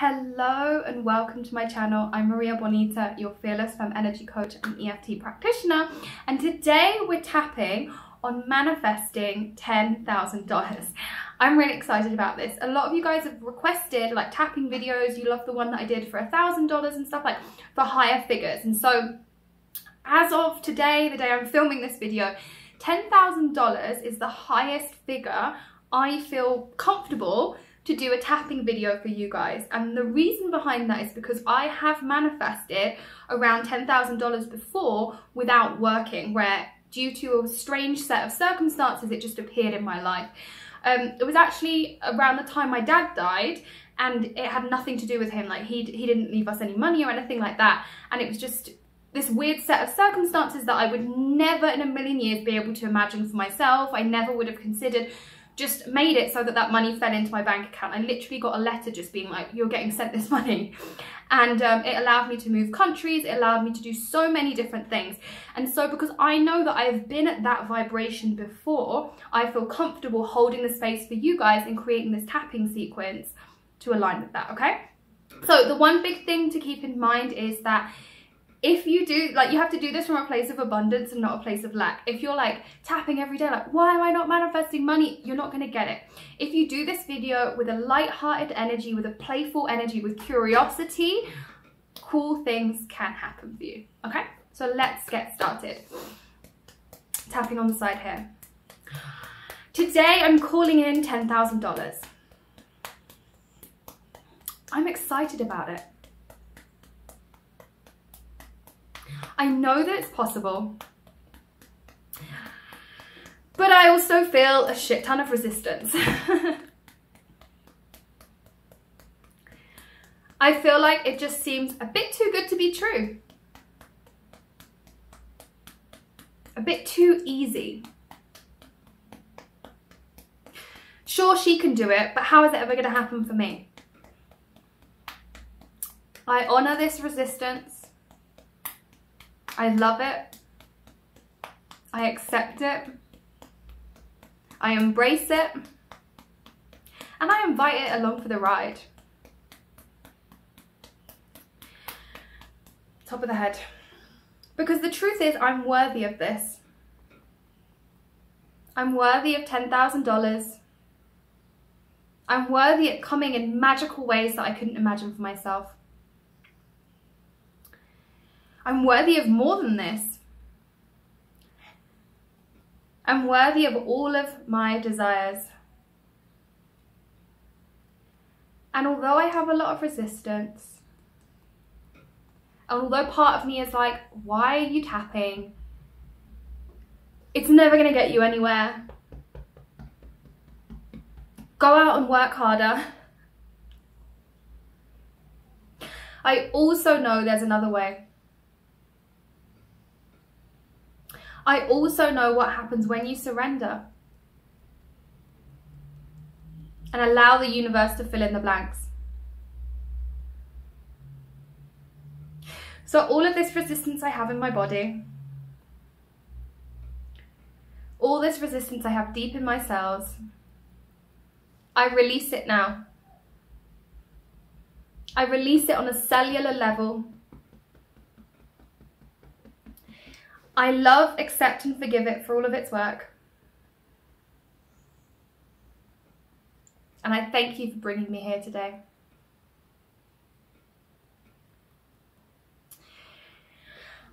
Hello and welcome to my channel. I'm Maria Bonita, your fearless femme energy coach and EFT practitioner. And today we're tapping on manifesting $10,000. I'm really excited about this. A lot of you guys have requested like tapping videos. You love the one that I did for a $1,000 and stuff like for higher figures. And so as of today, the day I'm filming this video, $10,000 is the highest figure I feel comfortable to do a tapping video for you guys. And the reason behind that is because I have manifested around $10,000 before without working, where due to a strange set of circumstances, it just appeared in my life. Um, it was actually around the time my dad died and it had nothing to do with him. Like he, he didn't leave us any money or anything like that. And it was just this weird set of circumstances that I would never in a million years be able to imagine for myself. I never would have considered just made it so that that money fell into my bank account. I literally got a letter just being like, you're getting sent this money. And um, it allowed me to move countries. It allowed me to do so many different things. And so because I know that I've been at that vibration before, I feel comfortable holding the space for you guys and creating this tapping sequence to align with that, okay? So the one big thing to keep in mind is that if you do like you have to do this from a place of abundance and not a place of lack. If you're like tapping every day like why am i not manifesting money? You're not going to get it. If you do this video with a light-hearted energy with a playful energy with curiosity cool things can happen for you okay? So let's get started. Tapping on the side here. Today i'm calling in ten thousand dollars. I'm excited about it I know that it's possible. But I also feel a shit ton of resistance. I feel like it just seems a bit too good to be true. A bit too easy. Sure, she can do it, but how is it ever going to happen for me? I honour this resistance. I love it. I accept it. I embrace it. And I invite it along for the ride. Top of the head. Because the truth is, I'm worthy of this. I'm worthy of $10,000. I'm worthy of coming in magical ways that I couldn't imagine for myself. I'm worthy of more than this. I'm worthy of all of my desires. And although I have a lot of resistance, and although part of me is like, why are you tapping? It's never going to get you anywhere. Go out and work harder. I also know there's another way. I also know what happens when you surrender and allow the universe to fill in the blanks. So all of this resistance I have in my body, all this resistance I have deep in my cells, I release it now. I release it on a cellular level I love, accept and forgive it for all of its work. And I thank you for bringing me here today.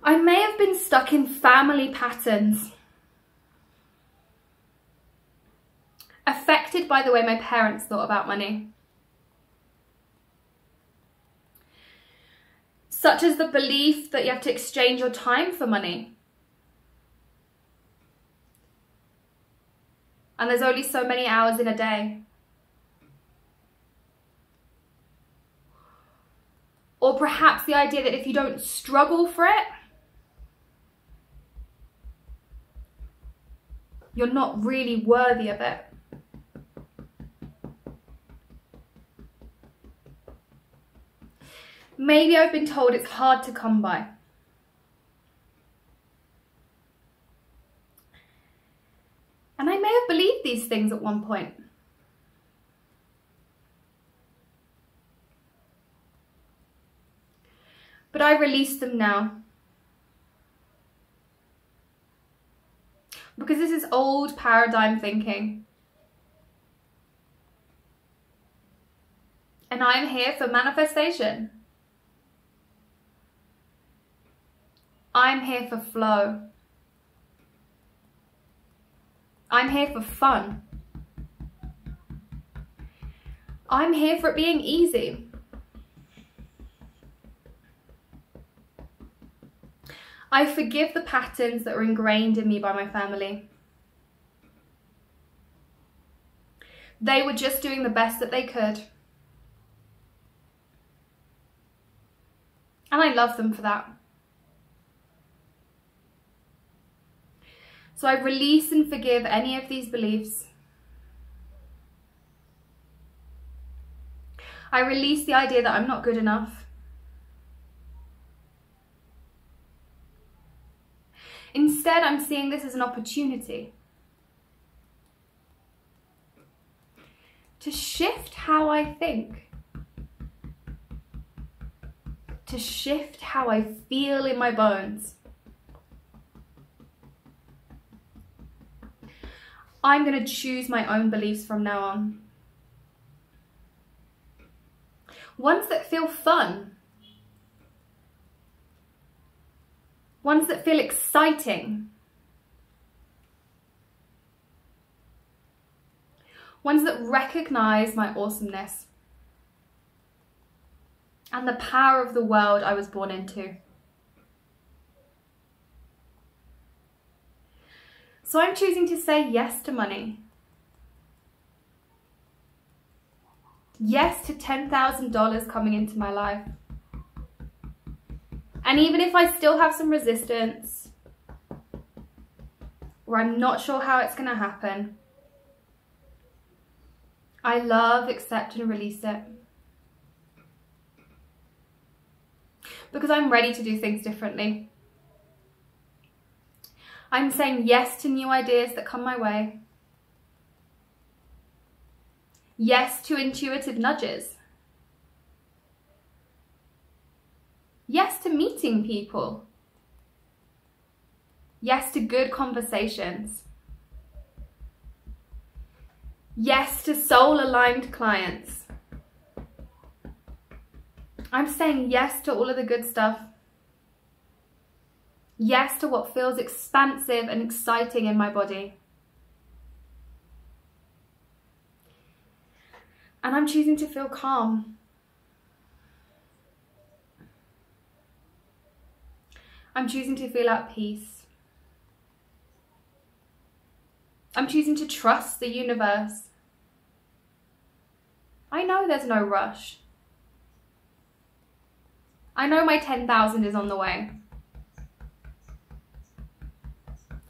I may have been stuck in family patterns, affected by the way my parents thought about money. Such as the belief that you have to exchange your time for money. And there's only so many hours in a day. Or perhaps the idea that if you don't struggle for it, you're not really worthy of it. Maybe I've been told it's hard to come by. And I may have believed these things at one point. But I release them now. Because this is old paradigm thinking. And I am here for manifestation. I'm here for flow. I'm here for fun. I'm here for it being easy. I forgive the patterns that are ingrained in me by my family. They were just doing the best that they could. And I love them for that. So I release and forgive any of these beliefs. I release the idea that I'm not good enough. Instead, I'm seeing this as an opportunity to shift how I think, to shift how I feel in my bones. I'm going to choose my own beliefs from now on. Ones that feel fun. Ones that feel exciting. Ones that recognize my awesomeness and the power of the world I was born into. So I'm choosing to say yes to money. Yes to $10,000 coming into my life. And even if I still have some resistance, or I'm not sure how it's going to happen, I love, accept and release it. Because I'm ready to do things differently. I'm saying yes to new ideas that come my way. Yes to intuitive nudges. Yes to meeting people. Yes to good conversations. Yes to soul aligned clients. I'm saying yes to all of the good stuff. Yes to what feels expansive and exciting in my body. And I'm choosing to feel calm. I'm choosing to feel at peace. I'm choosing to trust the universe. I know there's no rush. I know my 10,000 is on the way.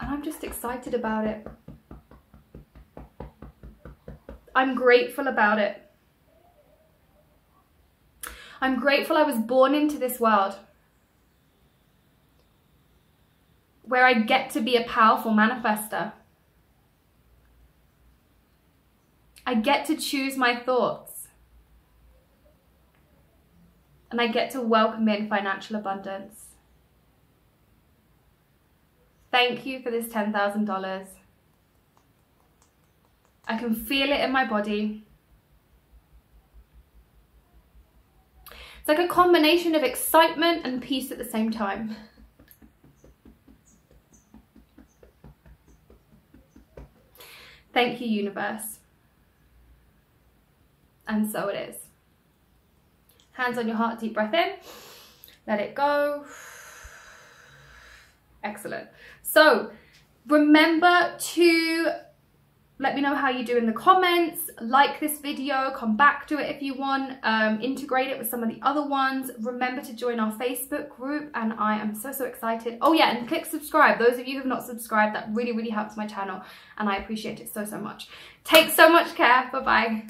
And I'm just excited about it. I'm grateful about it. I'm grateful I was born into this world where I get to be a powerful manifester. I get to choose my thoughts. And I get to welcome in financial abundance. Thank you for this $10,000. I can feel it in my body. It's like a combination of excitement and peace at the same time. Thank you, universe. And so it is. Hands on your heart, deep breath in. Let it go. Excellent. So remember to let me know how you do in the comments like this video come back to it if you want um, integrate it with some of the other ones. Remember to join our facebook group and i am so so excited. Oh yeah and click subscribe. Those of you who have not subscribed that really really helps my channel and i appreciate it so so much. Take so much care. Bye bye